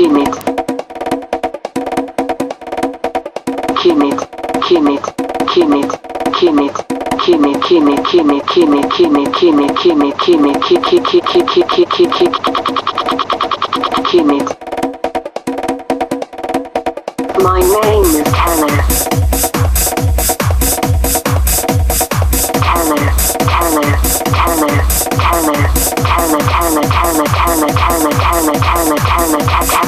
Kimit. Kimit. Kimit. Kimit. Kimit. Kimi kimi kimi kimi kimi kimi kimi kimi kimi kimi kimi kimi kimi My name is Tanner. Tanner, Tanner, Tanner, Tanner, Tanner, Tanner, Tanner, Tanner, Tanner, Tanner, Tanner, Tanner, Tanner, Tanner.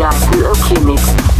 Yaku Okimik.